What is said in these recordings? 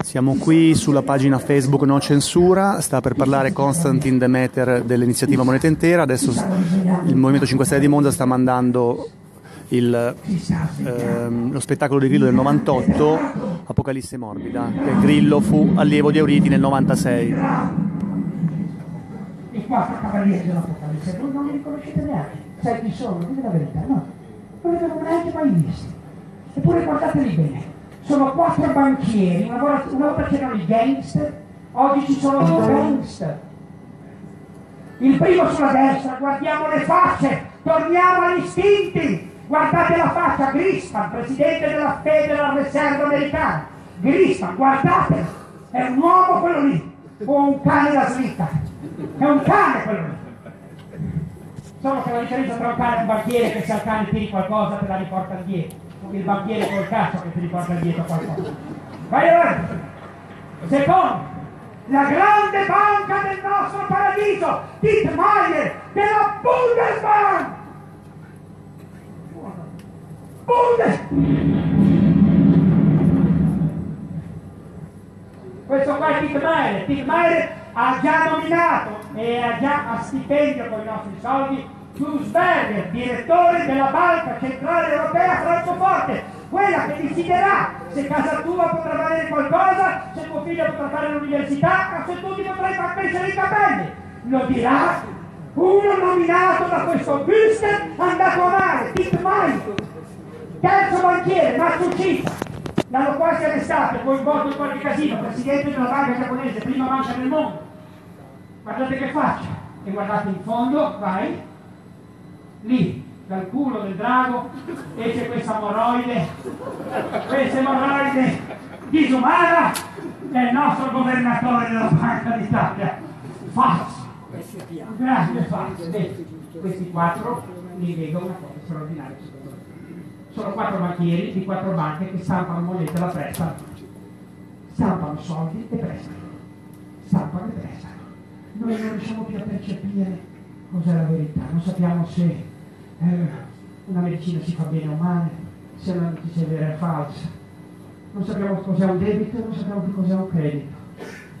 Siamo qui sulla pagina Facebook No Censura, sta per parlare Konstantin Demeter dell'iniziativa Moneta Intera, adesso il Movimento 5 Stelle di Monza sta mandando il, ehm, lo spettacolo di Grillo del 98, Apocalisse Morbida, che Grillo fu allievo di Euriti nel 96. I quattro cavalieri dell'Apocalisse, voi non li riconoscete neanche, sai chi sono? Dite la verità, no, non li avevo neanche mai visti, eppure guardateli bene sono quattro banchieri, una volta, una volta c'erano i gangster, oggi ci sono due gangster. Il primo sulla destra, guardiamo le facce, torniamo agli istinti. Guardate la faccia, Grisman, presidente della Federal Reserve americana. Grisman, guardate, è un uomo quello lì, o un cane da slitta. È un cane quello lì. Solo che la differenza tra un cane e un banchiere è che se al cane tiri qualcosa te la riporta indietro il banchiere col cazzo che ti riporta dietro qualcosa. Vai avanti. Secondo, la grande banca del nostro paradiso, Dittmeier, della Bundesbank. Bundes! Questo qua è Dittmeier. Dittmeier ha già nominato e ha già a stipendio con i nostri soldi Giusberger, direttore della Banca Centrale Europea Francoforte, quella che deciderà se casa tua potrà valere qualcosa, se tuo figlio potrà fare l'università, o se tu ti potrai far crescere i capelli. Lo dirà uno nominato da questo Büster andato a mare, Mike, terzo banchiere, Matsushita. L'hanno quasi arrestato coinvolto in qualche casino, presidente della banca giapponese, prima banca del mondo. Guardate che faccia, e guardate in fondo, vai, lì dal culo del drago esce questa moroide, questa moroide disumana è il nostro governatore della Banca d'Italia. Falso, grande falso. Questi quattro li vedo una cosa straordinaria Sono quattro banchieri di quattro banche che stampano monete e la prestano. Stampano soldi e prestano. Stampano e prestano. Noi non riusciamo più a percepire cos'è la verità, non sappiamo se eh, una medicina si fa bene o male, se una notizia è vera o falsa, non sappiamo cos'è un debito, non sappiamo più cos'è un credito,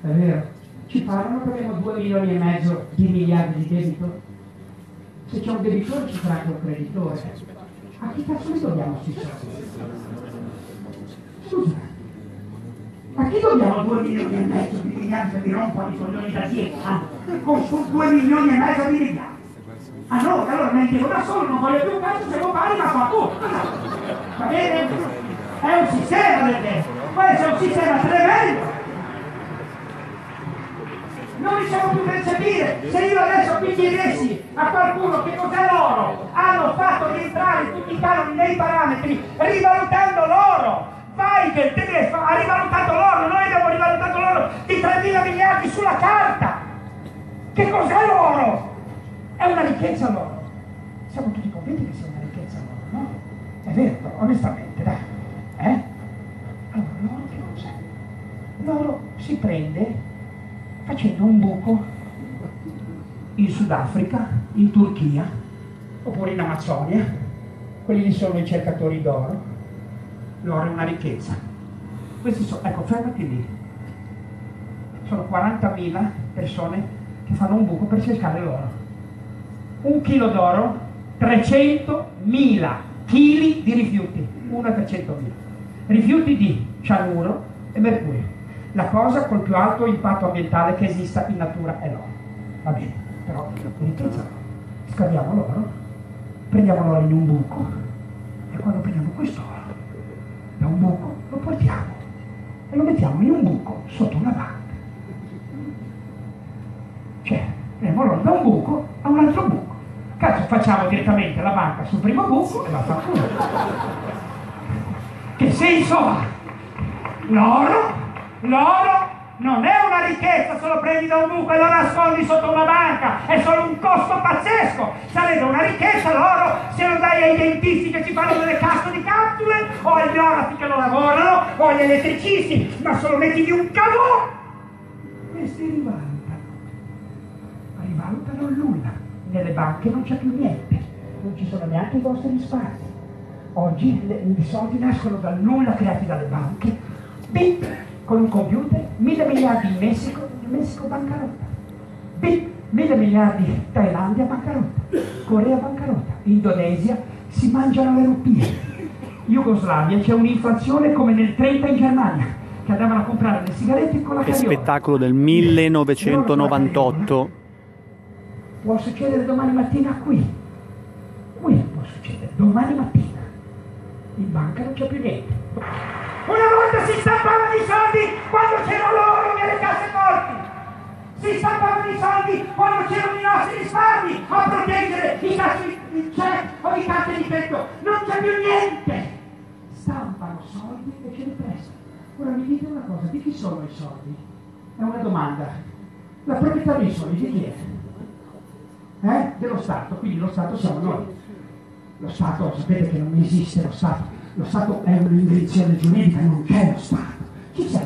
è vero? Ci parlano che abbiamo 2 milioni e mezzo di miliardi di debito? Se c'è un debitore ci sarà anche un creditore. A chi cazzo li dobbiamo questi soldi? Scusa, a chi dobbiamo 2 milioni e mezzo di miliardi per rompono i coglioni da dietro? Con 2 milioni e mezzo di miliardi? Ah no, allora me ne dico da solo, non voglio più cazzo, se lo pari ma fa tu. Va bene? È un sistema del destro. Questo è un sistema tremendo. Non riusciamo più a percepire. Se io adesso qui chiedessi a qualcuno che cos'è l'oro, hanno fatto rientrare tutti i canoni nei parametri, rivalutando l'oro. Weigel, Tedesco ha rivalutato l'oro, noi abbiamo rivalutato l'oro di 3.000 miliardi sulla carta. Che cos'è l'oro? È una ricchezza l'oro. Siamo tutti convinti che sia una ricchezza l'oro, no? È vero, onestamente, dai. Eh? Allora, l'oro che cos'è? L'oro si prende facendo un buco in Sudafrica, in Turchia, oppure in Amazzonia. Quelli lì sono i cercatori d'oro. L'oro è una ricchezza. Questi sono, ecco, fermati lì. Sono 40.000 persone che fanno un buco per cercare l'oro un chilo d'oro, 300.000 chili di rifiuti, 1 per 100.000. Rifiuti di cianuro e mercurio. La cosa col più alto impatto ambientale che esista in natura è l'oro. Va bene, però scaviamo l'oro, prendiamo l'oro in un buco e quando prendiamo questo oro da un buco lo portiamo e lo mettiamo in un buco sotto una banca. Cioè, prendiamo l'oro da un buco a un altro buco. Cazzo, facciamo direttamente la banca sul primo buco e va a far culo. Che senso ha? L'oro, l'oro non è una ricchezza se lo prendi da un buco e lo nascondi sotto una banca, è solo un costo pazzesco. Sarebbe una ricchezza l'oro se lo dai ai dentisti che ci fanno delle casse di capsule, o agli orafi che lo lavorano, o agli elettricisti, ma se lo metti di un cavò, questi rivalutano. Rivalutano nulla nelle banche non c'è più niente, non ci sono neanche i vostri risparmi. Oggi i soldi nascono dal nulla creati dalle banche, bip, con un computer, mille miliardi in Messico, in Messico bancarotta. Bip, mille miliardi Thailandia bancarotta, Corea bancarotta, Indonesia si mangiano le rupie. Jugoslavia c'è un'inflazione come nel 30 in Germania, che andavano a comprare le sigarette con la Che carriola. spettacolo del 1998. Può succedere domani mattina qui. Qui può succedere domani mattina. In banca non c'è più niente. Una volta si stampavano i soldi quando c'era l'oro nelle casse forti. Si stampavano i soldi quando c'erano i nostri risparmi a proteggere i cassi di check o i carte di petto. Non c'è più niente. Stampano soldi e ce li prestano. Ora mi dite una cosa, di chi sono i soldi? È una domanda. La proprietà dei soldi di chi è? Eh, dello Stato, quindi lo Stato siamo noi. Lo Stato, sapete che non esiste lo Stato, lo Stato è un'invenzione giuridica, non c'è lo Stato.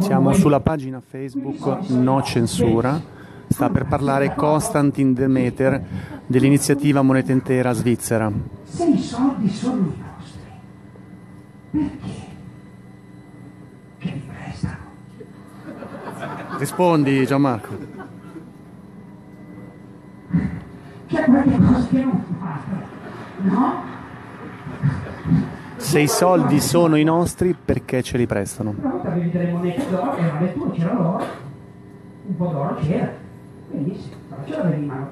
Siamo, sulla pagina Facebook No Censura. Sta per parlare Konstantin Demeter dell'iniziativa Moneta Intera Svizzera. Se i soldi sono i nostri, perché? Che li prestano? Rispondi Gianmarco. Se i soldi sono i nostri, perché ce li prestano? Una volta avevi delle monete d'oro, erano le tue, c'era l'oro, un po' d'oro c'era, benissimo, però ce l'avevi in mano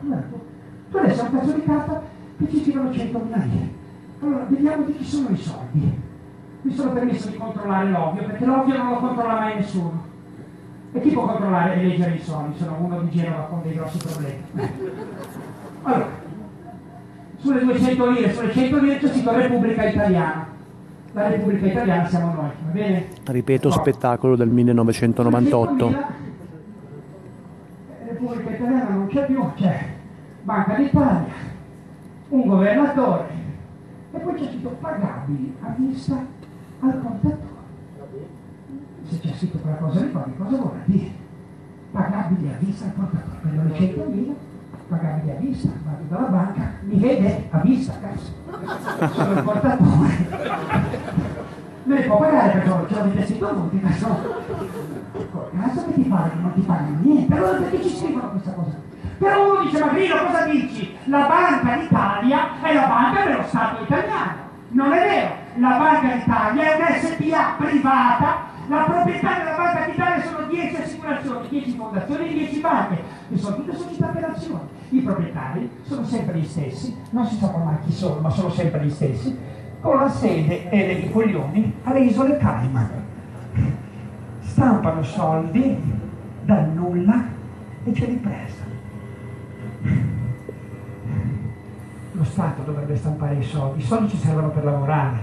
tu, adesso hai un pezzo di carta che ci tirano 100.000 lire. Allora, vediamo di chi sono i soldi. Mi sono permesso di controllare l'ovvio, perché l'ovvio non lo controlla mai nessuno. E chi può controllare e leggere i soldi? Sono uno di Genova con dei grossi problemi. Allora, sulle 200 lire, sulle 100 lire c'è scritto Repubblica Italiana. La Repubblica Italiana siamo noi, va bene? Ripeto, no. spettacolo del 1998. La Repubblica Italiana non c'è più, c'è Banca d'Italia, un governatore e poi c'è scritto pagabili a vista al contatore. Se c'è scritto quella cosa lì, cosa vuol dire? Pagabili a vista al contatore, per 900.000 magari mi avvisa, ma vedo la banca, mi vede, avvisa, cazzo. Sono il portatore. Non le può pagare perché ho già destituti, ma sono... Cazzo che ti fanno, non ti fanno niente. Allora perché ci scrivono questa cosa? Però uno dice, ma Grillo cosa dici? La Banca d'Italia è la banca dello Stato italiano. Non è vero, la Banca d'Italia è un'SPA privata la proprietà della Banca d'Italia sono 10 assicurazioni, 10 fondazioni e 10 banche, che sono tutte società per azioni. I proprietari sono sempre gli stessi, non si sa mai chi sono, ma sono sempre gli stessi, con la sede e le coglioni alle isole Cayman stampano soldi dal nulla e ce li prestano. Lo Stato dovrebbe stampare i soldi, i soldi ci servono per lavorare.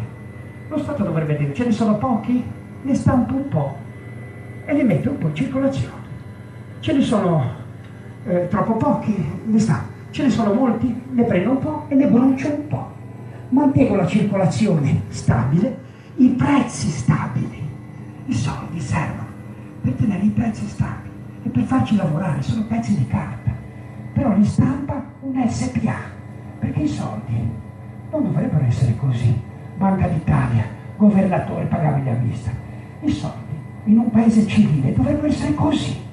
Lo Stato dovrebbe dire ce ne sono pochi, ne stampo un po' e li metto un po' in circolazione. Ce ne sono eh, troppo pochi, ne stampo. Ce ne sono molti, ne prendo un po' e ne brucio un po'. Mantengo la circolazione stabile, i prezzi stabili. I soldi servono per tenere i prezzi stabili e per farci lavorare, sono pezzi di carta. Però li stampa un SPA, perché i soldi non dovrebbero essere così. Banca d'Italia, governatore pagabile a vista. I soldi in un paese civile dovrebbero essere così.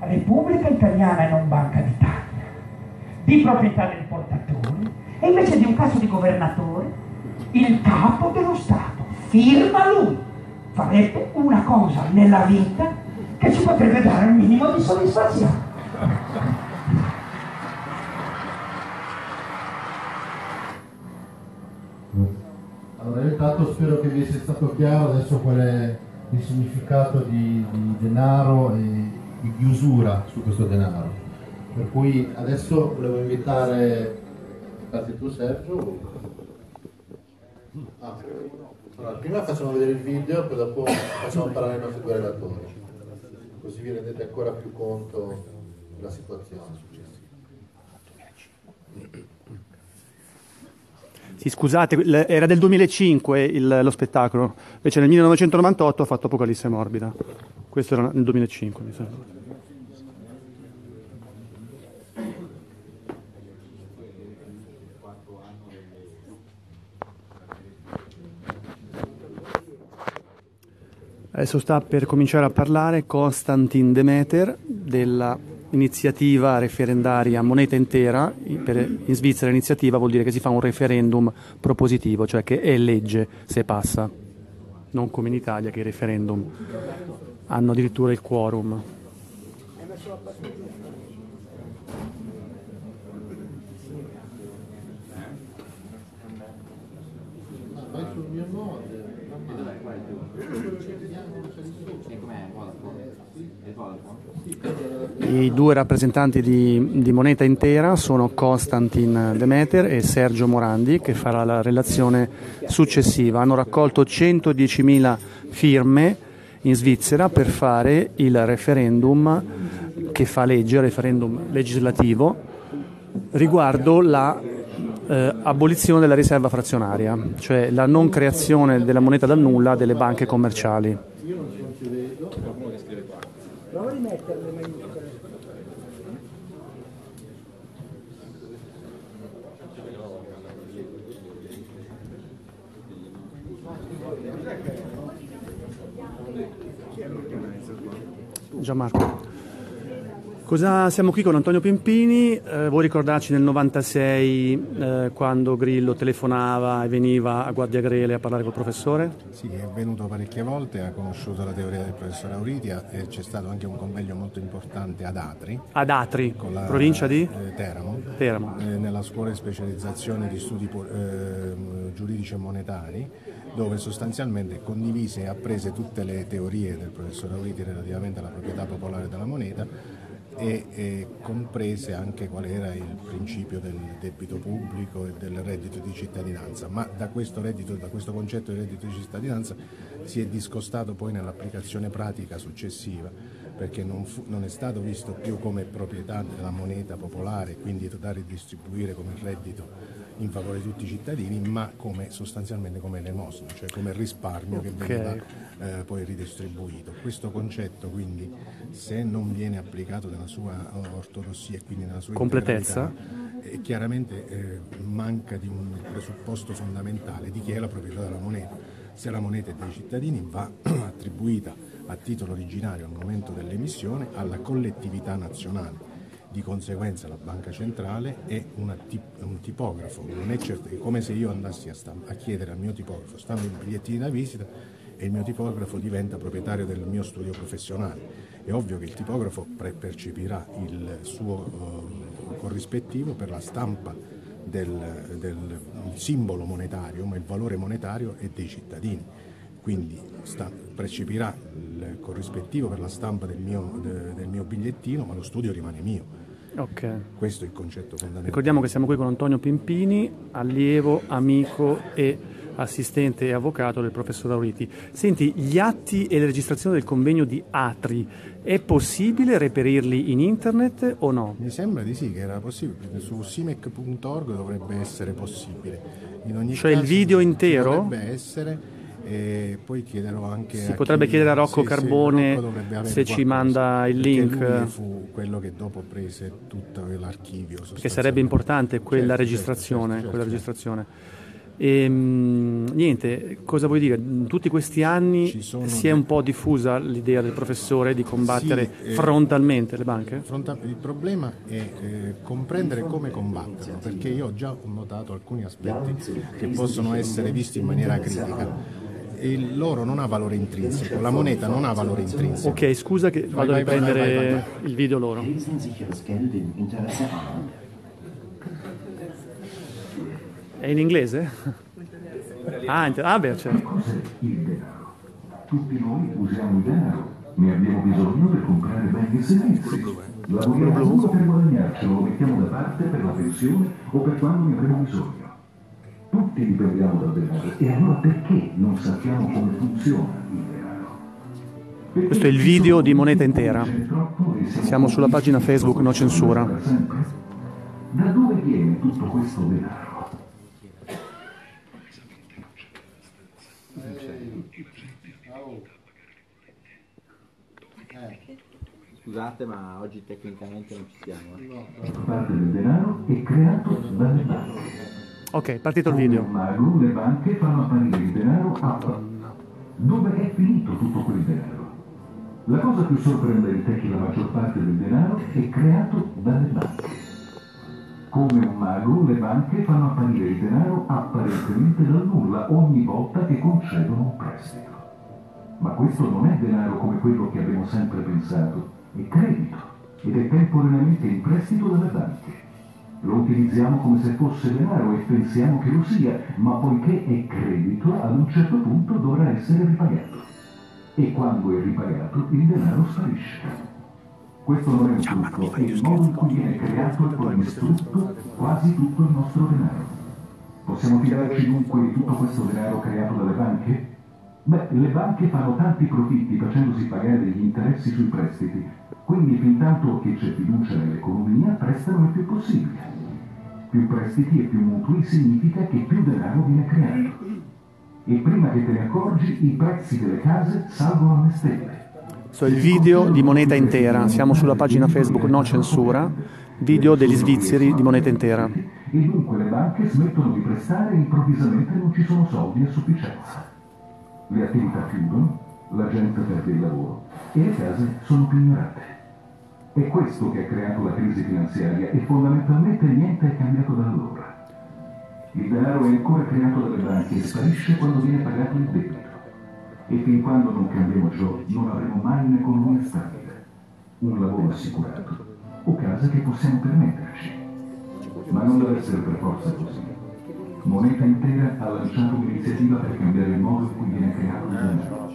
Repubblica Italiana e non Banca d'Italia. Di proprietà del portatore e invece di un cazzo di governatore, il capo dello Stato firma lui. Farebbe una cosa nella vita che ci potrebbe dare un minimo di soddisfazione. Allora, io intanto spero che vi sia stato chiaro adesso qual è il significato di, di denaro e di chiusura su questo denaro. Per cui adesso volevo invitare, parti tu Sergio? Ah, allora, prima facciamo vedere il video, poi dopo facciamo parlare i nostri due relatori, così vi rendete ancora più conto della situazione. Sì, scusate, era del 2005 il- lo spettacolo, invece nel 1998 ho fatto Apocalisse Morbida. Questo era nel 2005, mi sembra. Adesso sta per cominciare a parlare Konstantin Demeter dell'iniziativa referendaria moneta intera. in Svizzera l'iniziativa vuol dire che si fa un referendum propositivo, cioè che è legge se passa, non come in Italia che i referendum hanno addirittura il quorum. I due rappresentanti di, di, Moneta Intera sono Konstantin Demeter e Sergio Morandi che farà la relazione successiva. Hanno raccolto 110.000 firme in Svizzera per fare il referendum che fa legge, il referendum legislativo, riguardo la eh, abolizione della riserva frazionaria, cioè la non creazione della moneta dal nulla delle banche commerciali. Gianmarco. Cosa siamo qui con Antonio Pimpini, eh, vuoi ricordarci nel 96 eh, quando Grillo telefonava e veniva a Guardia Grele a parlare col professore? Sì, è venuto parecchie volte, ha conosciuto la teoria del professore Auritia e c'è stato anche un convegno molto importante ad Atri. Ad Atri, la, provincia di? Eh, Teramo, Teramo. Eh, nella scuola di specializzazione di studi eh, giuridici e monetari dove sostanzialmente condivise e apprese tutte le teorie del professore Auriti relativamente alla proprietà popolare della moneta e, e, comprese anche qual era il principio del debito pubblico e del reddito di cittadinanza, ma da questo, reddito, da questo concetto di reddito di cittadinanza si è discostato poi nell'applicazione pratica successiva, perché non, fu, non, è stato visto più come proprietà della moneta popolare, quindi da ridistribuire come reddito in favore di tutti i cittadini, ma come, sostanzialmente come elemosina, cioè come risparmio okay. che veniva eh, poi ridistribuito. Questo concetto quindi se non viene applicato nella sua ortodossia e quindi nella sua completezza, eh, chiaramente eh, manca di un presupposto fondamentale di chi è la proprietà della moneta. Se la moneta è dei cittadini va attribuita a titolo originario al momento dell'emissione alla collettività nazionale di conseguenza la banca centrale è tip, un tipografo, non è certo, è come se io andassi a, a chiedere al mio tipografo, stammi i bigliettini da visita e il mio tipografo diventa proprietario del mio studio professionale. È ovvio che il tipografo percepirà il suo uh, corrispettivo per la stampa del, del simbolo monetario, ma il valore monetario è dei cittadini. Quindi sta, percepirà il corrispettivo per la stampa del mio, de, del mio bigliettino, ma lo studio rimane mio. Okay. Questo è il concetto fondamentale. Ricordiamo che siamo qui con Antonio Pimpini, allievo, amico e assistente e avvocato del professor Auriti. Senti, gli atti e le registrazioni del convegno di Atri, è possibile reperirli in internet o no? Mi sembra di sì che era possibile, su simec.org dovrebbe essere possibile. cioè il video intero? Dovrebbe essere e poi chiederò anche si potrebbe chi, chiedere a Rocco sì, Carbone sì, Rocco se ci manda il link fu quello che dopo prese tutto l'archivio perché sarebbe importante quella certo, registrazione, certo, certo, quella certo. registrazione. E, ehm, niente, cosa vuoi dire? In tutti questi anni si è un po' diffusa l'idea del professore di combattere sì, eh, frontalmente le banche? Fronta- il problema è eh, comprendere come combatterlo, perché io ho già notato alcuni aspetti che possono essere visti in maniera critica il, l'oro non ha valore intrinseco, la moneta non ha valore intrinseco. Ok, scusa che vado vai, a prendere vai, vai, il video loro. È in inglese? Ah, ah beh, certo. Il denaro. Tutti noi usiamo il denaro, ne abbiamo bisogno per comprare beni e servizi. Lavoriamo per guadagnarcelo, lo mettiamo da parte per la pensione o per quando ne avremo bisogno. Tutti dipendiamo dal denaro e allora perché non sappiamo come funziona il denaro? Perché Questo è il video di Moneta Intera. Siamo sulla pagina Facebook No Censura. Da dove viene tutto questo denaro? Scusate, ma oggi tecnicamente non ci siamo. Eh. Parte del denaro è creato dalle banche. Ok, partito il video. Mago, le banche fanno apparire il denaro a Dove è finito tutto quel denaro? La cosa più sorprendente è che la maggior parte del denaro è creato dalle banche. Come un mago, le banche fanno apparire il denaro apparentemente dal nulla ogni volta che concedono un prestito. Ma questo non è denaro come quello che abbiamo sempre pensato, è credito ed è temporaneamente in prestito dalle banche. Lo utilizziamo come se fosse denaro e pensiamo che lo sia, ma poiché è credito, ad un certo punto dovrà essere ripagato. E quando è ripagato, il denaro sparisce. Questo non è un trucco, è il modo in cui viene creato e poi distrutto quasi tutto il nostro denaro. Possiamo fidarci dunque di tutto questo denaro creato dalle banche? Beh, le banche fanno tanti profitti facendosi pagare degli interessi sui prestiti, quindi fin tanto che c'è fiducia nell'economia prestano il più possibile. Più prestiti e più mutui significa che più denaro viene creato. E prima che te ne accorgi, i prezzi delle case salgono alle stelle. So, il video di moneta intera, siamo sulla pagina Facebook No Censura, video degli svizzeri di moneta intera. E dunque le banche smettono di prestare e improvvisamente non ci sono soldi a sufficienza. Le attività chiudono, la gente perde il lavoro e le case sono pignorate. È questo che ha creato la crisi finanziaria e fondamentalmente niente è cambiato da allora. Il denaro è ancora creato dalle banche e sparisce quando viene pagato il debito. E fin quando non cambiamo ciò, non avremo mai un'economia stabile, un lavoro assicurato o case che possiamo permetterci. Ma non deve essere per forza così. Moneta Intera ha lanciato un'iniziativa per cambiare il modo in cui viene creato il denaro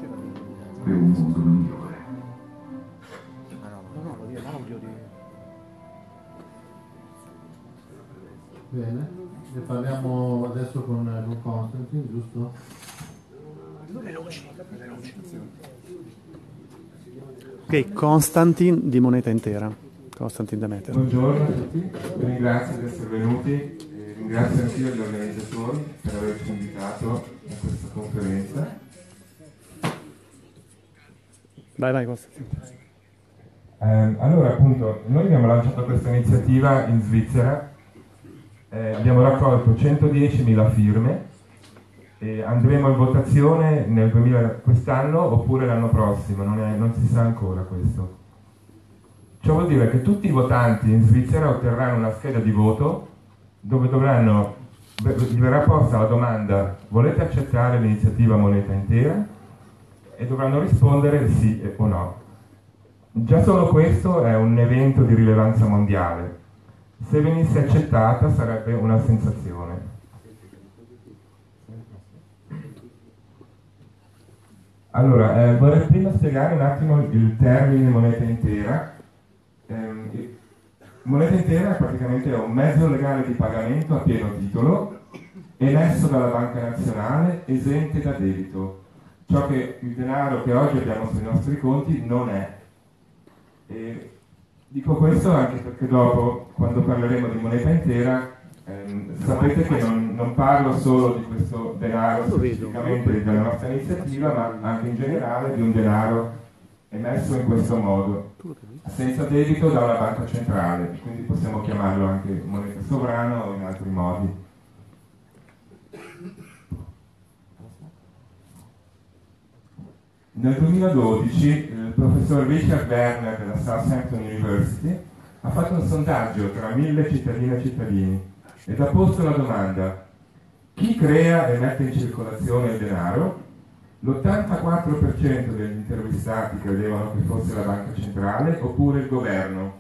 per un mondo migliore. Bene, ne parliamo adesso con, con Constantine, giusto? Ok, Constantin di moneta intera. Constantin Demeter. Buongiorno a tutti, vi ringrazio di essere venuti e ringrazio anch'io gli organizzatori per averci invitato a questa conferenza. Vai, vai, Constantin. Eh, allora, appunto, noi abbiamo lanciato questa iniziativa in Svizzera, eh, abbiamo raccolto 110.000 firme e andremo in votazione nel 2000, quest'anno oppure l'anno prossimo, non, è- non si sa ancora questo. Ciò vuol dire che tutti i votanti in Svizzera otterranno una scheda di voto dove dovranno, gli verrà posta la domanda volete accettare l'iniziativa moneta intera? E dovranno rispondere sì o no. Già solo questo è un evento di rilevanza mondiale. Se venisse accettata sarebbe una sensazione. Allora, eh, vorrei prima spiegare un attimo il termine moneta intera. Il- moneta intera praticamente è un mezzo legale di pagamento a pieno titolo, emesso dalla Banca Nazionale, esente da debito. Ciò che il denaro che oggi abbiamo sui nostri conti non è. E dico questo anche perché dopo, quando parleremo di moneta intera, ehm, sapete che non, non parlo solo di questo denaro specificamente della nostra iniziativa, ma anche in generale di un denaro emesso in questo modo, senza debito da una banca centrale, quindi possiamo chiamarlo anche moneta sovrana o in altri modi. Nel 2012 il professor Richard Werner della Southampton University ha fatto un sondaggio tra mille cittadine e cittadini ed ha posto la domanda chi crea e mette in circolazione il denaro? L'84% degli intervistati credevano che fosse la banca centrale oppure il governo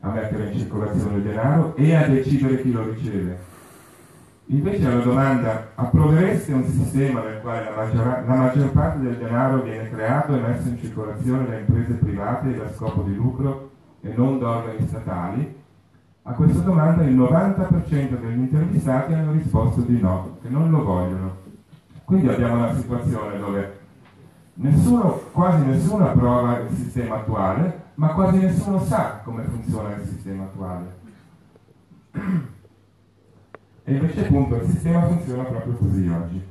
a mettere in circolazione il denaro e a decidere chi lo riceve. Invece alla domanda approvereste un sistema nel quale la, maggiora- la maggior parte del denaro viene creato e messo in circolazione da imprese private a scopo di lucro e non da organi statali? A questa domanda il 90% degli intervistati hanno risposto di no, che non lo vogliono. Quindi abbiamo una situazione dove nessuno, quasi nessuno approva il sistema attuale, ma quasi nessuno sa come funziona il sistema attuale. E invece appunto il sistema funziona proprio così oggi.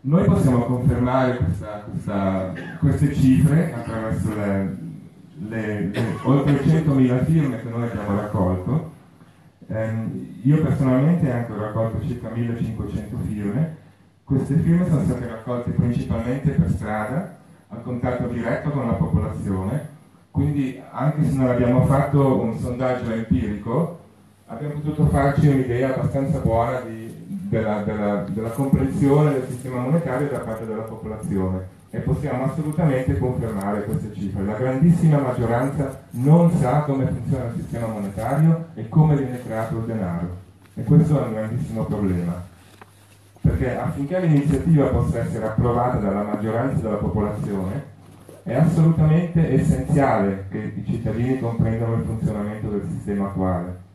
Noi possiamo confermare questa- questa- queste cifre attraverso le, le- le oltre 100.000 firme che noi abbiamo raccolto. Ehm, io personalmente anche ho raccolto circa 1500 firme Queste firme sono state raccolte principalmente per strada, a contatto diretto con la popolazione, quindi anche se non abbiamo fatto un sondaggio empirico, abbiamo potuto farci un'idea abbastanza buona di, della, della, della comprensione del sistema monetario da parte della popolazione e possiamo assolutamente confermare queste cifre. La grandissima maggioranza non sa come funziona il sistema monetario e come viene creato il denaro e questo è un grandissimo problema perché affinché l'iniziativa possa essere approvata dalla maggioranza della popolazione è assolutamente essenziale che i cittadini comprendano il funzionamento del sistema attuale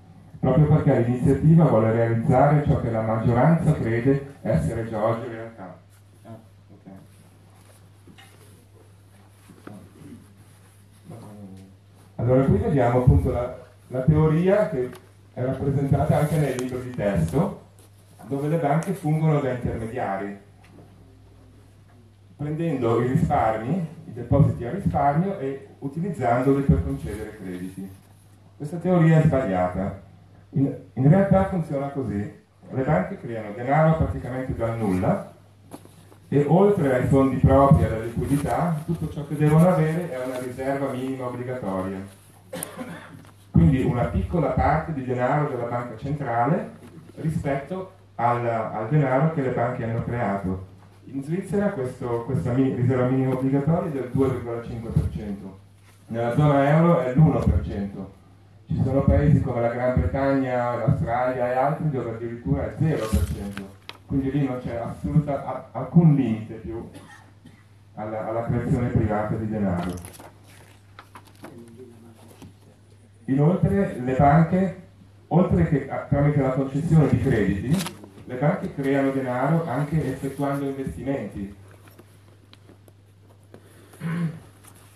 proprio perché l'iniziativa vuole realizzare ciò che la maggioranza crede essere già oggi realtà. Allora qui vediamo appunto la, la teoria che è rappresentata anche nel libro di testo, dove le banche fungono da intermediari, prendendo i risparmi, i depositi a risparmio e utilizzandoli per concedere crediti. Questa teoria è sbagliata in, in realtà funziona così. Le banche creano denaro praticamente dal nulla e oltre ai fondi propri e alla liquidità, tutto ciò che devono avere è una riserva minima obbligatoria. Quindi una piccola parte di denaro della banca centrale rispetto al, al denaro che le banche hanno creato. In Svizzera questo, questa mi, riserva minima obbligatoria è del 2,5%, nella zona euro è l'1%. Ci sono paesi come la Gran Bretagna, l'Australia e altri dove addirittura è 0%, quindi lì non c'è assoluta, alcun limite più alla, alla creazione privata di denaro. Inoltre le banche, oltre che tramite la concessione di crediti, le banche creano denaro anche effettuando investimenti.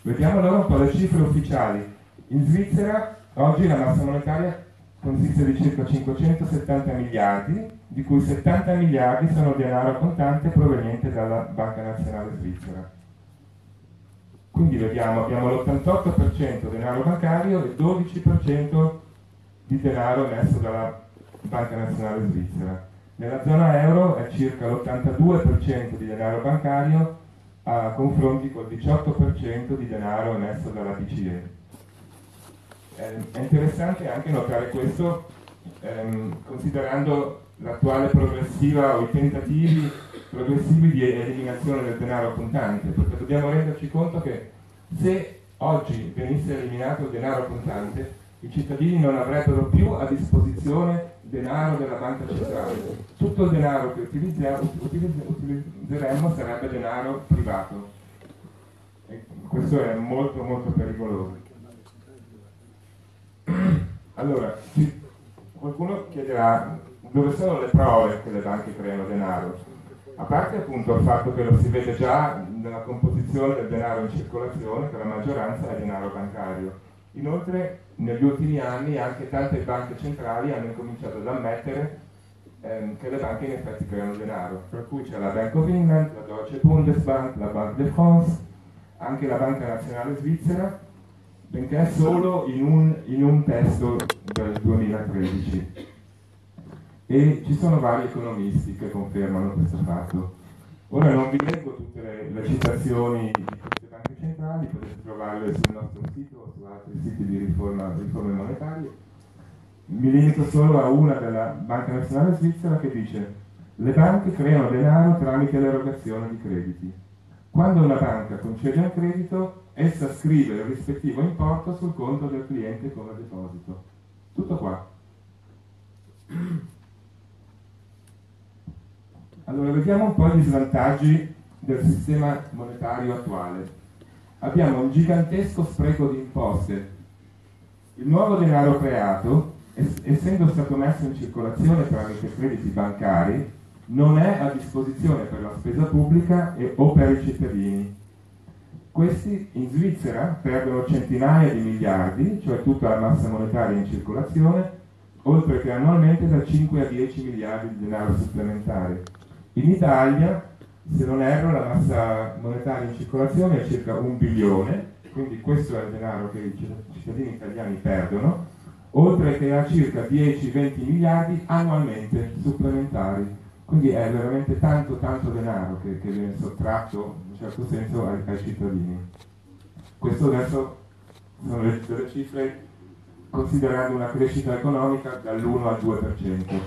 Vediamo allora un po' le cifre ufficiali. In Svizzera Oggi la massa monetaria consiste di circa 570 miliardi, di cui 70 miliardi sono denaro contante proveniente dalla Banca Nazionale Svizzera. Quindi vediamo, abbiamo l'88% denaro bancario e il 12% di denaro emesso dalla Banca Nazionale Svizzera. Nella zona euro è circa l'82% di denaro bancario a confronti col 18% di denaro emesso dalla BCE. Eh, è interessante anche notare questo ehm, considerando l'attuale progressiva o i tentativi progressivi di eliminazione del denaro contante, perché dobbiamo renderci conto che se oggi venisse eliminato il denaro contante, i cittadini non avrebbero più a disposizione denaro della banca centrale. Tutto il denaro che utilizzeremmo sarebbe denaro privato. E questo è molto molto pericoloso. Allora, qualcuno chiederà dove sono le prove che le banche creano denaro? A parte appunto il fatto che lo si vede già nella composizione del denaro in circolazione, che la maggioranza è denaro bancario. Inoltre negli ultimi anni anche tante banche centrali hanno incominciato ad ammettere ehm, che le banche in effetti creano denaro, per cui c'è la Bank of England, la Deutsche Bundesbank, la Banque de France, anche la Banca Nazionale Svizzera benché solo in un, in un testo del 2013. E ci sono vari economisti che confermano questo fatto. Ora non vi leggo tutte le, le citazioni di queste banche centrali, potete trovarle sul nostro sito o su altri siti di riforma, riforme monetarie. Mi limito solo a una della Banca Nazionale Svizzera che dice le banche creano denaro tramite l'erogazione di crediti. Quando una banca concede un credito, essa scrive il rispettivo importo sul conto del cliente come deposito. Tutto qua. Allora, vediamo un po' gli svantaggi del sistema monetario attuale. Abbiamo un gigantesco spreco di imposte. Il nuovo denaro creato, essendo stato messo in circolazione tramite crediti bancari, non è a disposizione per la spesa pubblica e, o per i cittadini questi in Svizzera perdono centinaia di miliardi, cioè tutta la massa monetaria in circolazione, oltre che annualmente da 5 a 10 miliardi di denaro supplementare. In Italia, se non erro, la massa monetaria in circolazione è circa un bilione, quindi questo è il denaro che i cittadini italiani perdono, oltre che a circa 10-20 miliardi annualmente supplementari. Quindi è veramente tanto, tanto denaro che, che viene sottratto un certo senso ai, ai cittadini. Questo adesso sono le, delle cifre considerando una crescita economica dall'1 al 2%.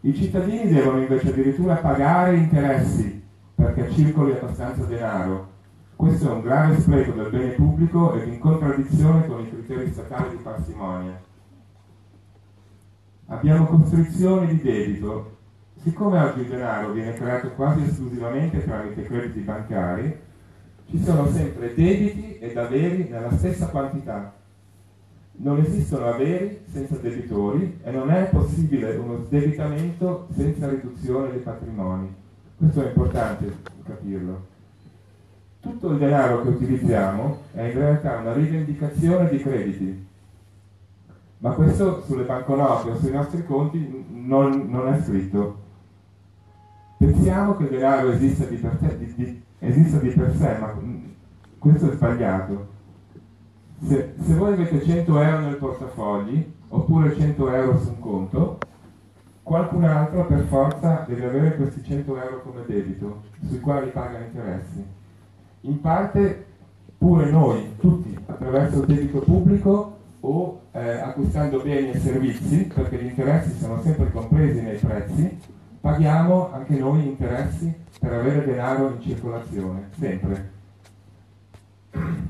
I cittadini devono invece addirittura pagare interessi perché circoli abbastanza denaro. Questo è un grave spreco del bene pubblico ed in contraddizione con i criteri statali di parsimonia. Abbiamo costrizioni di debito. Siccome oggi il denaro viene creato quasi esclusivamente tramite crediti bancari, ci sono sempre debiti ed averi nella stessa quantità. Non esistono averi senza debitori e non è possibile uno sdebitamento senza riduzione dei patrimoni. Questo è importante capirlo. Tutto il denaro che utilizziamo è in realtà una rivendicazione di crediti, ma questo sulle banconote o sui nostri conti non, non è scritto. Pensiamo che il denaro esista di per, te, di, di, esista di per sé, ma questo è sbagliato. Se, se, voi avete 100 euro nel portafogli oppure 100 euro su un conto, qualcun altro per forza deve avere questi 100 euro come debito, sui quali paga interessi. In parte pure noi, tutti, attraverso il debito pubblico o eh, acquistando beni e servizi, perché gli interessi sono sempre compresi nei prezzi, paghiamo anche noi interessi per avere denaro in circolazione, sempre.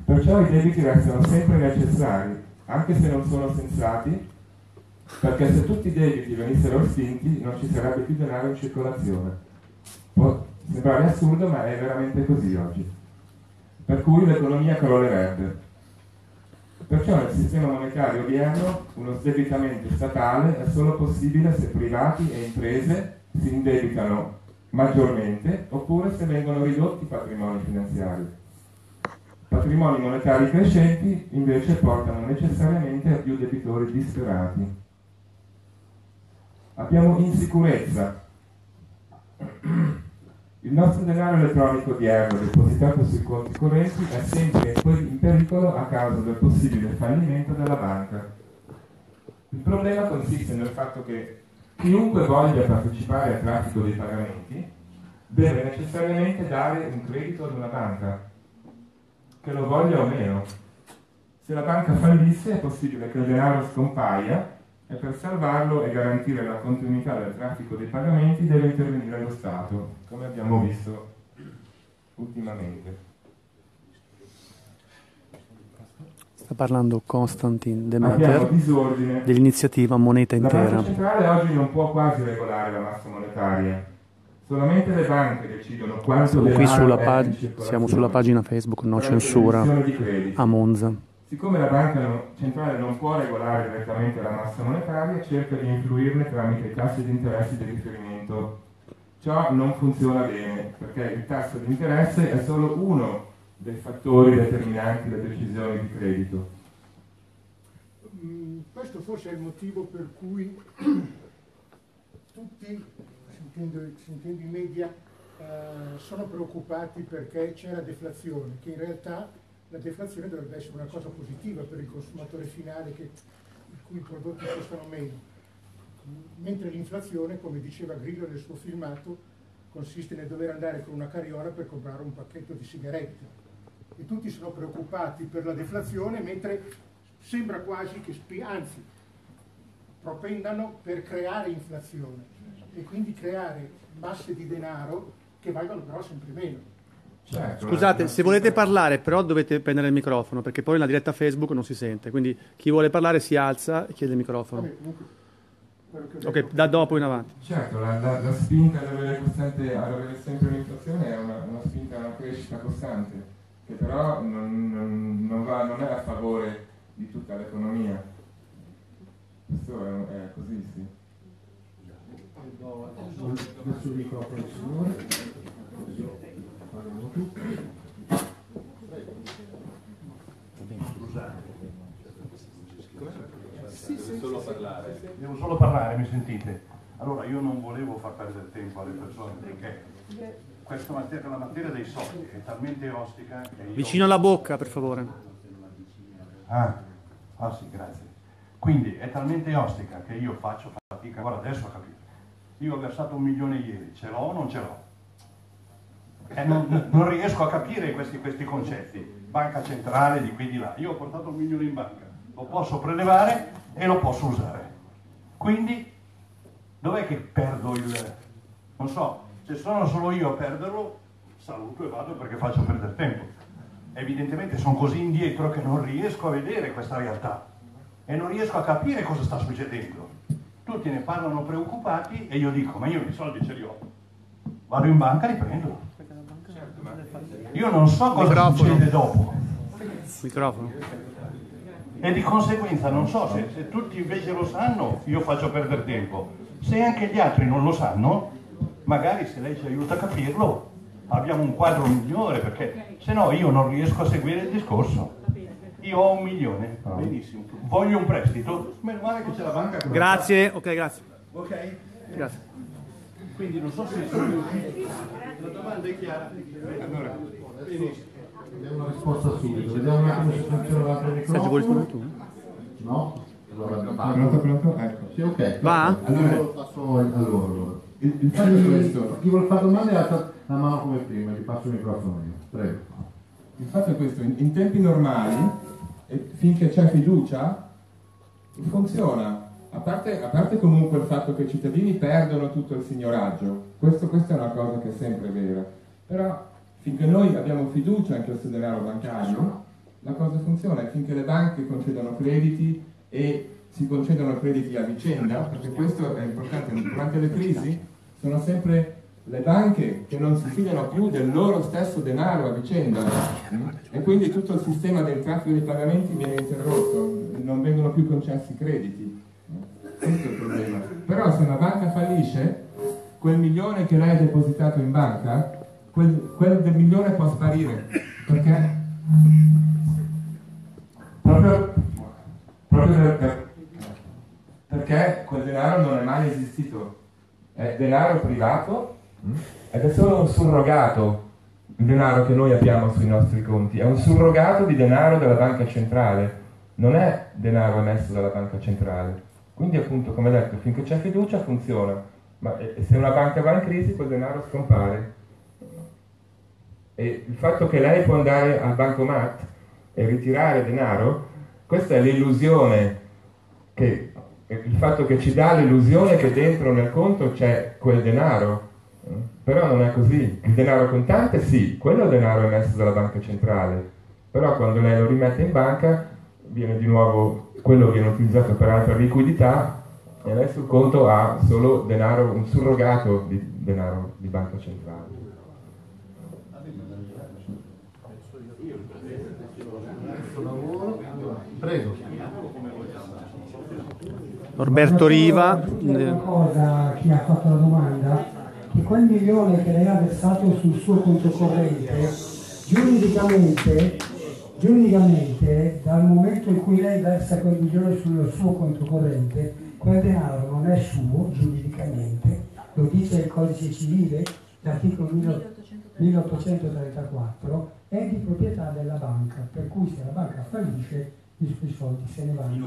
Perciò i debiti restano sempre necessari, anche se non sono sensati, perché se tutti i debiti venissero estinti non ci sarebbe più denaro in circolazione. Può sembrare assurdo, ma è veramente così oggi. Per cui l'economia crollerebbe. Perciò nel sistema monetario odierno uno sdebitamento statale è solo possibile se privati e imprese si indebitano maggiormente oppure se vengono ridotti i patrimoni finanziari. Patrimoni monetari crescenti invece portano necessariamente a più debitori disperati. Abbiamo insicurezza. Il nostro denaro elettronico odierno depositato sui conti correnti è sempre in pericolo a causa del possibile fallimento della banca. Il problema consiste nel fatto che chiunque voglia partecipare al traffico dei pagamenti deve necessariamente dare un credito ad una banca, che lo voglia o meno. Se la banca fallisse è possibile che il denaro scompaia e per salvarlo e garantire la continuità del traffico dei pagamenti deve intervenire lo Stato, come abbiamo visto ultimamente. Sta parlando Konstantin Demeter dell'iniziativa Moneta Intera. La Banca Centrale oggi non può quasi regolare la massa monetaria. Solamente le banche decidono quanto siamo qui sulla pag- Siamo sulla pagina Facebook No Censura a Monza. Siccome la banca centrale non può regolare direttamente la massa monetaria, cerca di influirne tramite i tassi di interesse di riferimento. Ciò non funziona bene, perché il tasso di interesse è solo uno dei fattori determinanti le decisioni di credito. Mm, questo forse è il motivo per cui tutti, sentendo, sentendo i media, eh, sono preoccupati perché c'è la deflazione, che in realtà la deflazione dovrebbe essere una cosa positiva per il consumatore finale che, il cui prodotti costano meno, mentre l'inflazione, come diceva Grillo nel suo filmato, consiste nel dover andare con una carriola per comprare un pacchetto di sigarette. E tutti sono preoccupati per la deflazione, mentre sembra quasi che, anzi, propendano per creare inflazione e quindi creare masse di denaro che valgono però sempre meno. Certo, Scusate, se volete parlare però dovete prendere il microfono perché poi nella diretta Facebook non si sente, quindi chi vuole parlare si alza e chiede il microfono. Ok, da dopo in avanti. Certo, la, la, la spinta ad avere, costante, ad avere sempre l'inflazione è una, una, spinta a una crescita costante, che però non, non, non, va, non, è a favore di tutta l'economia. Questo è, è così, sì. Adesso il microfono, signore parlano tutti. Sì, sì, solo parlare. Devo solo parlare, mi sentite? Allora io non volevo far perdere tempo alle persone perché questa materia, la materia dei soldi è talmente ostica che io... Vicino alla bocca, per favore. Ah, ah sì, grazie. Quindi è talmente ostica che io faccio fatica, guarda adesso ho capito, io ho versato un milione ieri, ce l'ho o non ce l'ho? Eh, non, non, riesco a capire questi, questi, concetti. Banca centrale di qui di là. Io ho portato un milione in banca, lo posso prelevare e lo posso usare. Quindi, dov'è che perdo il... Non so, se sono solo io a perderlo, saluto e vado perché faccio perdere tempo. Evidentemente sono così indietro che non riesco a vedere questa realtà e non riesco a capire cosa sta succedendo. Tutti ne parlano preoccupati e io dico, ma io i soldi ce li ho. Vado in banca e li prendo. Io non so cosa Microfono. succede dopo. Microfono. E di conseguenza non so se, se tutti invece lo sanno, io faccio perdere tempo. Se anche gli altri non lo sanno, magari se lei ci aiuta a capirlo, abbiamo un quadro migliore, perché se no io non riesco a seguire il discorso. Io ho un milione, ah. benissimo. Voglio un prestito, meno male che c'è la banca. Grazie, ok, grazie. Ok? Grazie. Quindi non so se la domanda è chiara. Allora, benissimo. Vediamo una risposta subito, vediamo un attimo se funziona l'altro microfono. Sergio, vuoi rispondere tu? No? Allora, pronto, pronto? Ecco. Sì, ok. Va? Allora, lo passo a loro. Il, il fatto è questo, chi vuole fare domande alza la mano come prima, gli passo il microfono io. Prego. Il fatto è questo, in, in tempi normali, finché c'è fiducia, funziona. A parte, a parte, comunque il fatto che i cittadini perdono tutto il signoraggio, questo, questa è una cosa che è sempre vera, però finché noi abbiamo fiducia in questo denaro bancario, la cosa funziona e finché le banche concedono crediti e si concedono crediti a vicenda, perché questo è importante, durante le crisi sono sempre le banche che non si fidano più del loro stesso denaro a vicenda e quindi tutto il sistema del traffico dei pagamenti viene interrotto, non vengono più concessi crediti. Questo è il problema. Però se una banca fallisce, quel milione che lei ha depositato in banca, quel, quel milione può sparire. Perché? Denaro privato ed è solo un surrogato il denaro che noi abbiamo sui nostri conti, è un surrogato di denaro della banca centrale, non è denaro emesso dalla banca centrale. Quindi appunto, come detto, finché c'è fiducia funziona, ma se una banca va in crisi quel denaro scompare. E il fatto che lei può andare al bancomat e ritirare denaro, questa è l'illusione che il fatto che ci dà l'illusione che dentro nel conto c'è quel denaro, però non è così. Il denaro contante sì, quello è il denaro emesso dalla banca centrale, però quando lei lo rimette in banca viene di nuovo, quello viene utilizzato per altra liquidità e lei sul conto ha solo denaro, un surrogato di denaro di banca centrale. Prego. Norberto Riva. Una cosa chi ha fatto la domanda, che quel milione che lei ha versato sul suo conto corrente, giuridicamente, giuridicamente dal momento in cui lei versa quel milione sul suo conto corrente, quel denaro non è suo giuridicamente, lo dice il codice civile, l'articolo 1834, è di proprietà della banca, per cui se la banca fallisce i suoi soldi se ne vanno.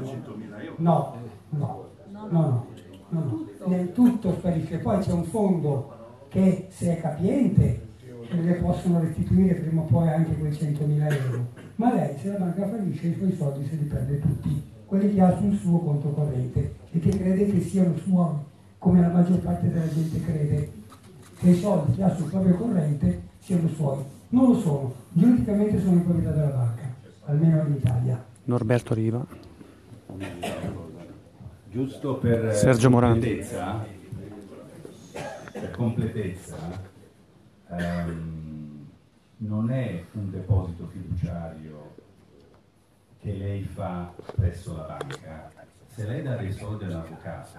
No, no, no, no, no, Nel tutto sparisce. Poi c'è un fondo che se è capiente le possono restituire prima o poi anche quei 100.000 euro. Ma lei se la banca fallisce i suoi soldi se li perde tutti, quelli che ha sul suo conto corrente e che crede che siano suoi, come la maggior parte della gente crede, che i soldi che ha sul proprio corrente siano suoi. Non lo sono, giuridicamente sono in proprietà della banca, almeno in Italia. Norberto Riva. Giusto per Sergio completezza, per completezza ehm, non è un deposito fiduciario che lei fa presso la banca. Se lei dà dei soldi all'avvocato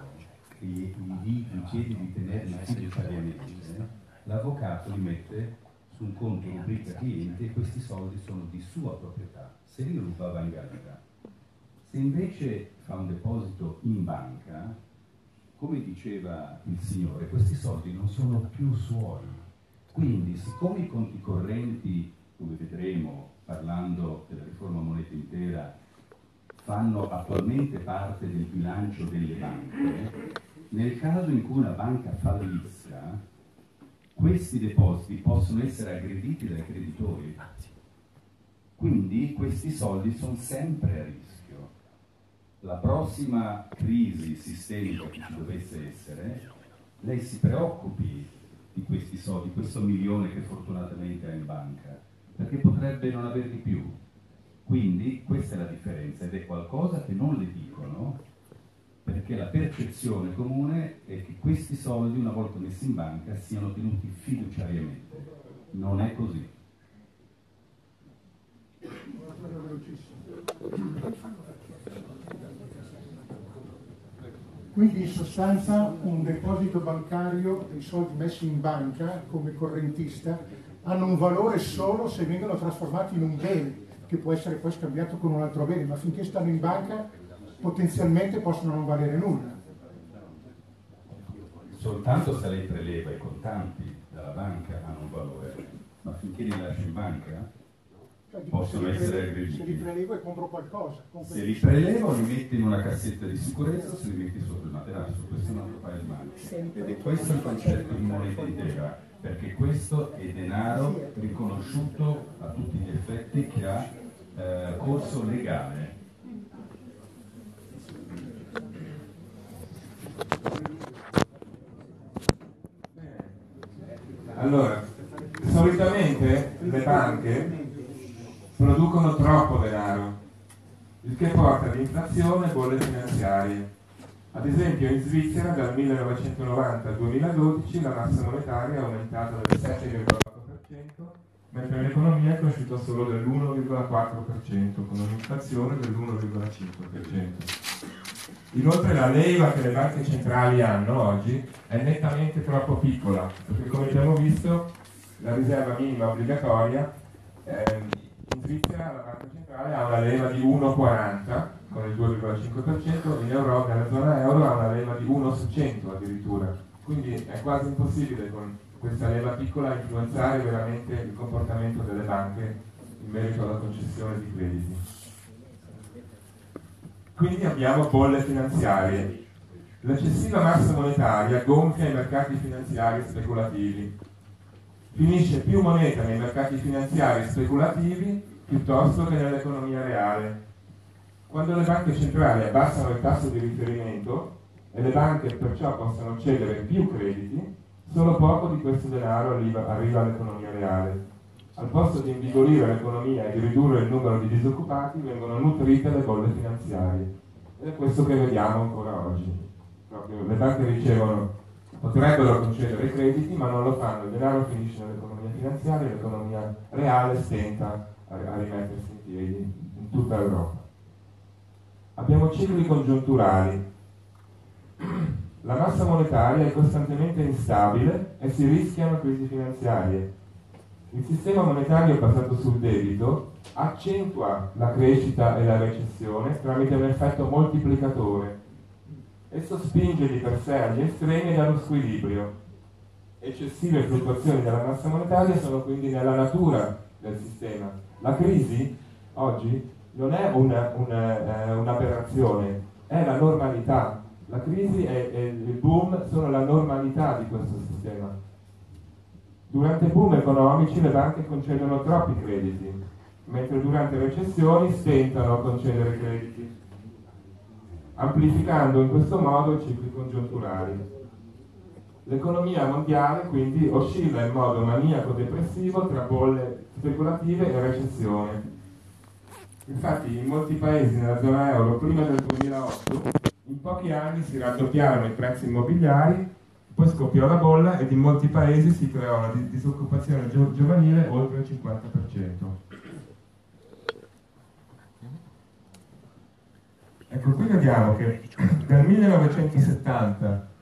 e gli, gli, gli chiede di tenerli fiduciariamente, l'avvocato li mette su un conto rubrica cliente e questi soldi sono di sua proprietà se li ruba va in. Se invece fa un deposito in banca, come diceva il Signore, questi soldi non sono più suoi. Quindi, siccome i conti correnti, come vedremo parlando della riforma moneta intera, fanno attualmente parte del bilancio delle banche, nel caso in cui una banca fallisca, questi depositi possono essere aggrediti dai creditori. Quindi questi soldi sono sempre a rischio. La prossima crisi sistemica che ci dovesse essere, lei si preoccupi di questi soldi, questo milione che fortunatamente ha in banca, perché potrebbe non averli più. Quindi questa è la differenza ed è qualcosa che non le dicono perché la percezione comune è che questi soldi, una volta messi in banca, siano tenuti fiduciariamente. Non è così. Quindi in sostanza un deposito bancario dei soldi messi in banca come correntista hanno un valore solo se vengono trasformati in un bene che può essere poi scambiato con un altro bene, ma finché stanno in banca potenzialmente possono non valere nulla. Soltanto se lei preleva i contanti dalla banca hanno un valore, ma finché li lascia in banca possono se li essere prelevo- aggrediti. Se li prelevo e compro qualcosa. con Se li prelevo li metti in una cassetta di sicurezza, se li metti sotto il materasso, questo è un altro paio di mani. Ed è questo il concetto di moneta intera, perché questo è denaro riconosciuto a tutti gli effetti che ha eh, corso legale. Allora, solitamente le banche producono troppo denaro, il che porta ad inflazione e bolle finanziarie. Ad esempio in Svizzera dal 1990 al 2012 la massa monetaria è aumentata del 7,8%, mentre l'economia è cresciuta solo dell'1,4%, con un'inflazione dell'1,5%. Inoltre la leva che le banche centrali hanno oggi è nettamente troppo piccola, perché come abbiamo visto la riserva minima obbligatoria in Svizzera la banca centrale ha una leva di 1,40 con il 2,5%, in Europa, nella zona euro ha una leva di 1 su 100 addirittura. Quindi è quasi impossibile con questa leva piccola influenzare veramente il comportamento delle banche in merito alla concessione di crediti. Quindi abbiamo bolle finanziarie. L'eccessiva massa monetaria gonfia i mercati finanziari speculativi. Finisce più moneta nei mercati finanziari speculativi piuttosto che nell'economia reale. Quando le banche centrali abbassano il tasso di riferimento e le banche perciò possono cedere più crediti, solo poco di questo denaro arriva, arriva all'economia reale. Al posto di invigorire l'economia e di ridurre il numero di disoccupati, vengono nutrite le bolle finanziarie. Ed è questo che vediamo ancora oggi. Proprio le banche ricevono, potrebbero concedere crediti, ma non lo fanno. Il denaro finisce nell'economia finanziaria e l'economia reale stenta a, rimettersi in piedi in tutta Europa. Abbiamo cicli congiunturali. La massa monetaria è costantemente instabile e si rischiano crisi finanziarie. Il sistema monetario basato sul debito accentua la crescita e la recessione tramite un effetto moltiplicatore. Esso spinge di per sé agli estremi dallo squilibrio. Eccessive fluttuazioni della massa monetaria sono quindi nella natura del sistema. La crisi oggi non è una- una, eh, un'aberrazione, è la normalità. La crisi e, e il boom sono la normalità di questo sistema. Durante boom economici le banche concedono troppi crediti, mentre durante recessioni stentano a concedere crediti, amplificando in questo modo i cicli congiunturali. L'economia mondiale quindi oscilla in modo maniaco-depressivo tra bolle speculative e recessione. Infatti in molti paesi nella zona euro prima del 2008 in pochi anni si raddoppiarono i prezzi immobiliari, poi scoppiò la bolla ed in molti paesi si creò una dis- disoccupazione gio- giovanile oltre il 50%. Ecco, qui vediamo che dal 1970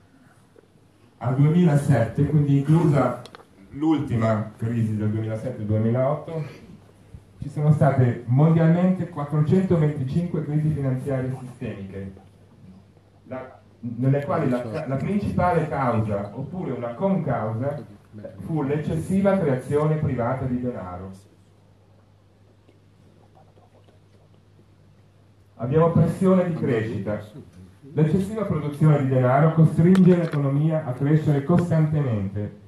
al 2007, quindi inclusa l'ultima crisi del 2007-2008, ci sono state mondialmente 425 crisi finanziarie sistemiche, la- nelle quali la, la principale causa, oppure una concausa, fu l'eccessiva creazione privata di denaro. Abbiamo pressione di crescita. L'eccessiva produzione di denaro costringe l'economia a crescere costantemente.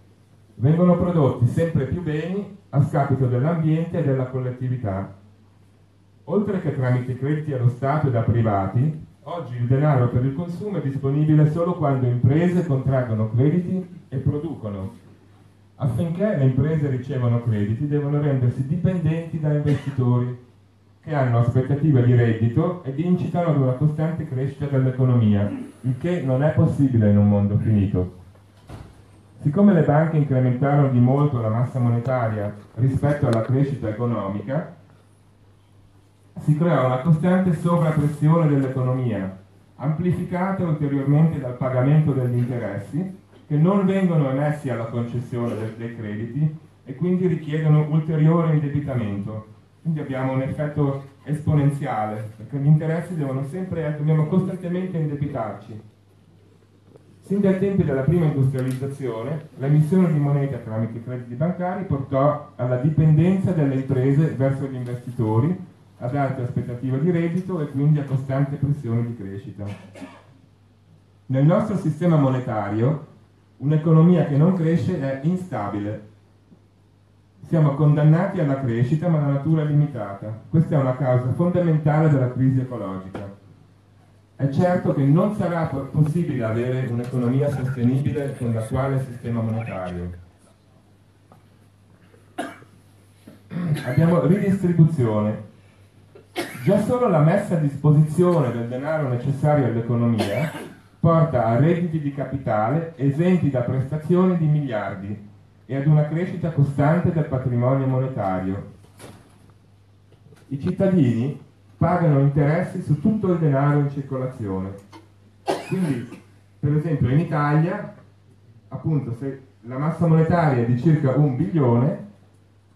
Vengono prodotti sempre più beni a scapito dell'ambiente e della collettività. Oltre che tramite crediti allo Stato e da privati, oggi il denaro per il consumo è disponibile solo quando imprese contraggono crediti e producono. Affinché le imprese ricevano crediti devono rendersi dipendenti da investitori che hanno aspettative di reddito ed incitano ad una costante crescita dell'economia, il che non è possibile in un mondo finito. Siccome le banche incrementarono di molto la massa monetaria rispetto alla crescita economica, si creò una costante sovrappressione dell'economia, amplificata ulteriormente dal pagamento degli interessi, che non vengono emessi alla concessione dei crediti e quindi richiedono ulteriore indebitamento. Quindi abbiamo un effetto esponenziale, perché gli interessi devono sempre, dobbiamo costantemente indebitarci. Sin dai tempi della prima industrializzazione, l'emissione di moneta tramite crediti bancari portò alla dipendenza delle imprese verso gli investitori, ad alte aspettative di reddito e quindi a costante pressione di crescita. Nel nostro sistema monetario, un'economia che non cresce è instabile. Siamo condannati alla crescita, ma la natura è limitata. Questa è una causa fondamentale della crisi ecologica. È certo che non sarà possibile avere un'economia sostenibile con l'attuale sistema monetario. Abbiamo ridistribuzione. Già solo la messa a disposizione del denaro necessario all'economia porta a redditi di capitale esenti da prestazioni di miliardi e ad una crescita costante del patrimonio monetario. I cittadini pagano interessi su tutto il denaro in circolazione. Quindi, per esempio, in Italia, appunto, se la massa monetaria è di circa un bilione,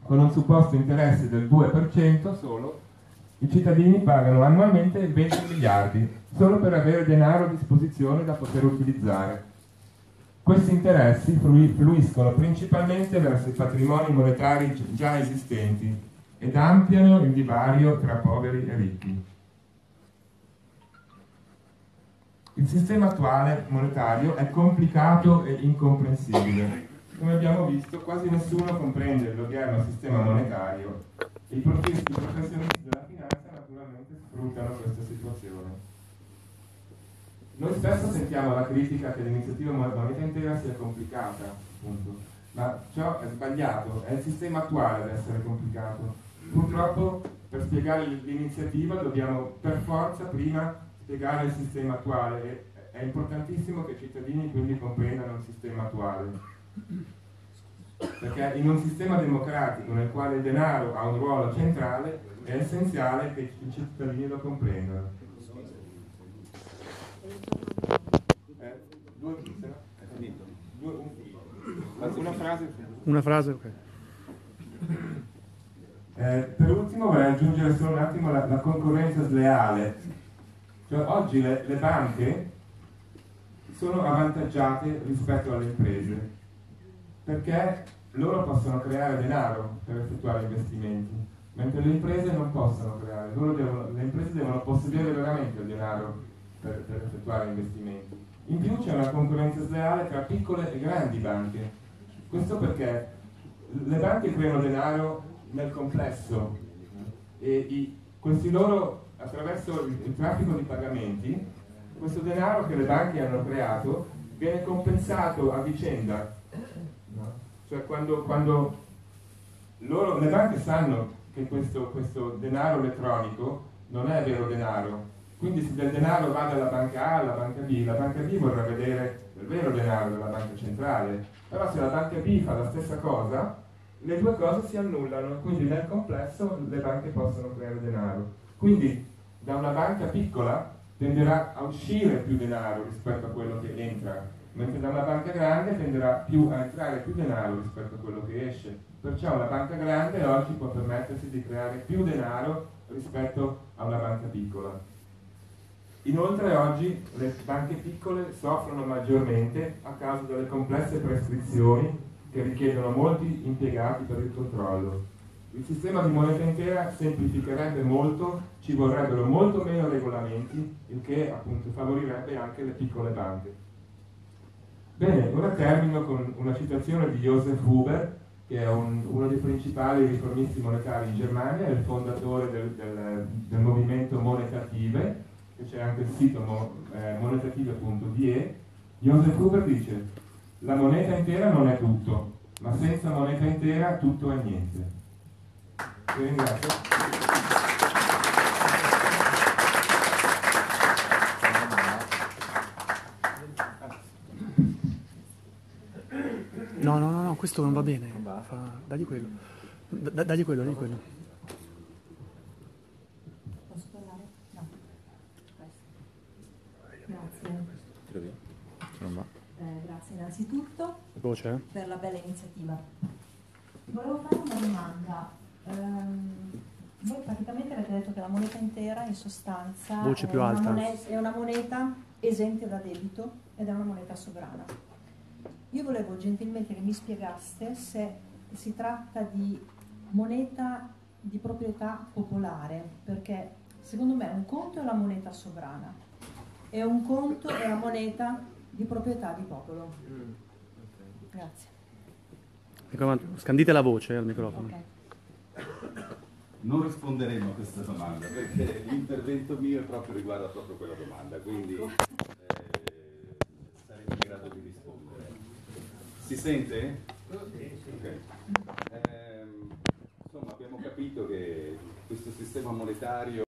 con un supposto interesse del 2% solo, i cittadini pagano annualmente 20 miliardi solo per avere denaro a disposizione da poter utilizzare. Questi interessi fluiscono principalmente verso i patrimoni monetari già esistenti ed ampliano il divario tra poveri e ricchi. Il sistema attuale monetario è complicato e incomprensibile. Come abbiamo visto, quasi nessuno comprende l'odierno sistema monetario e i professionisti della finanza naturalmente sfruttano questa situazione. Noi spesso sentiamo la critica che l'iniziativa moneta intera sia complicata, appunto, ma ciò è sbagliato, è il sistema attuale ad essere complicato. Purtroppo per spiegare l'iniziativa dobbiamo per forza prima spiegare il sistema attuale e è importantissimo che i cittadini quindi comprendano il sistema attuale. Perché in un sistema democratico nel quale il denaro ha un ruolo centrale è essenziale che i cittadini lo comprendano. Eh, due, due, un, una frase. Una frase, ok. Eh, per ultimo vorrei aggiungere solo un attimo la, la concorrenza sleale. Cioè, oggi le, le, banche sono avvantaggiate rispetto alle imprese perché loro possono creare denaro per effettuare investimenti, mentre le imprese non possono creare, devono, le imprese devono possedere veramente il denaro per, per effettuare investimenti. In più c'è una concorrenza sleale tra piccole e grandi banche. Questo perché le banche creano denaro nel complesso e i, questi loro, attraverso il, il traffico di pagamenti, questo denaro che le banche hanno creato viene compensato a vicenda. Cioè quando, quando loro, le banche sanno che questo, questo denaro elettronico non è vero denaro, quindi se del denaro va dalla banca A alla banca B, la banca B vorrà vedere il vero denaro della banca centrale, però se la banca B fa la stessa cosa, le due cose si annullano, quindi nel complesso le banche possono creare denaro. Quindi da una banca piccola tenderà a uscire più denaro rispetto a quello che entra, mentre da una banca grande tenderà più a entrare più denaro rispetto a quello che esce. Perciò una banca grande oggi può permettersi di creare più denaro rispetto a una banca piccola. Inoltre oggi le banche piccole soffrono maggiormente a causa delle complesse prescrizioni che richiedono molti impiegati per il controllo. Il sistema di moneta intera semplificherebbe molto, ci vorrebbero molto meno regolamenti, il che appunto favorirebbe anche le piccole banche. Bene, ora termino con una citazione di Joseph Huber, che è un, uno dei principali riformisti monetari in Germania, è il fondatore del, del, del movimento Monetative, che c'è anche il sito mo, eh, monetative.de. Joseph Huber dice, la moneta intera non è tutto, ma senza moneta intera tutto è niente. Vi ringrazio. No, no, no, no, questo non va bene. Fa... Dagli quello. D- dagli quello, dagli quello. Posso parlare? No. Grazie. Eh, grazie innanzitutto Voce? per la bella iniziativa. Volevo fare una domanda. Ehm, voi praticamente avete detto che la moneta intera in sostanza è, una moneta, è una moneta esente da debito ed è una moneta sovrana. Io volevo gentilmente che mi spiegaste se si tratta di moneta di proprietà popolare, perché secondo me un conto è la moneta sovrana e un conto è la moneta di proprietà di popolo. Grazie. Ecco, Scandite la voce al microfono. Ok. Non risponderemo a questa domanda perché l'intervento mio è proprio riguarda proprio quella domanda, quindi eh, saremo in grado di rispondere. Si sente? Ok. Ehm, insomma, abbiamo capito che questo sistema monetario